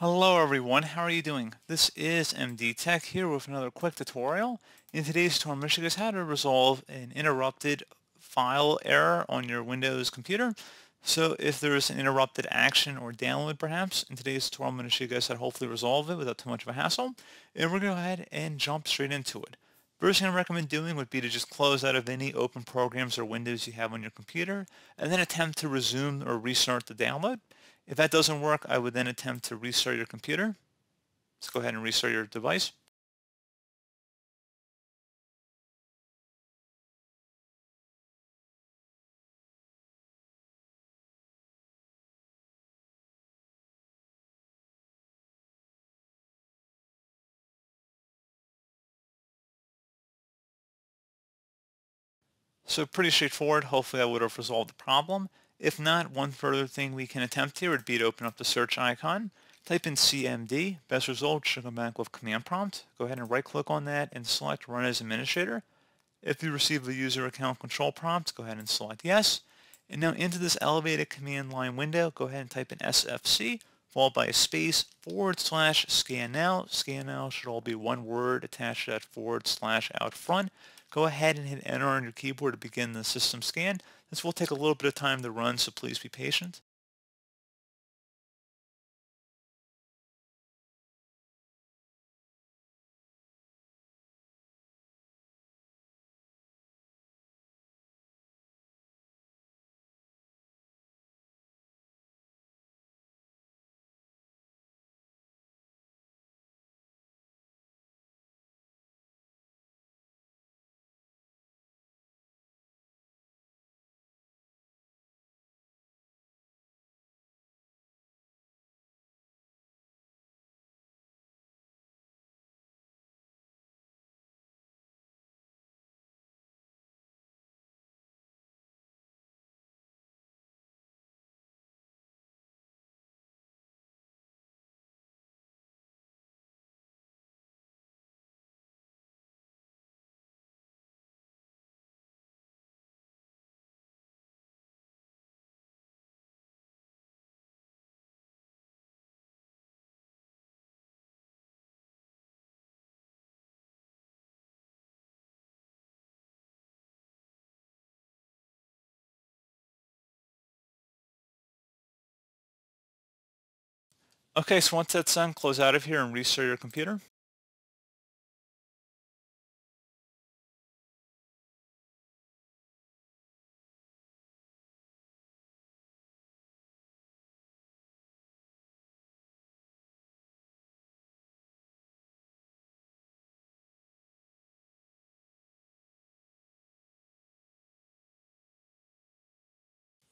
Hello everyone, how are you doing? This is MD Tech here with another quick tutorial. In today's tutorial, I'm going to show you guys how to resolve an interrupted file error on your Windows computer. So if there's an interrupted action or download perhaps, in today's tutorial I'm going to show you guys how to hopefully resolve it without too much of a hassle. And we're going to go ahead and jump straight into it. First thing I recommend doing would be to just close out of any open programs or windows you have on your computer and then attempt to resume or restart the download. If that doesn't work, I would then attempt to restart your computer. Let's go ahead and restart your device. So pretty straightforward. Hopefully that would have resolved the problem. If not, one further thing we can attempt here would be to open up the search icon, type in CMD, best result should come back with command prompt. Go ahead and right click on that and select run as administrator. If you receive a user account control prompt, go ahead and select yes. And now into this elevated command line window, go ahead and type in SFC, followed by a space forward slash scan now. Scan now should all be one word attached to that forward slash out front. Go ahead and hit enter on your keyboard to begin the system scan. This will take a little bit of time to run, so please be patient. Okay, so once that's done, close out of here and restart your computer.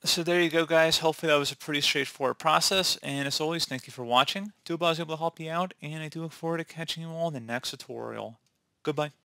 So there you go guys, hopefully that was a pretty straightforward process, and as always, thank you for watching. Do hope I was able to help you out, and I do look forward to catching you all in the next tutorial. Goodbye.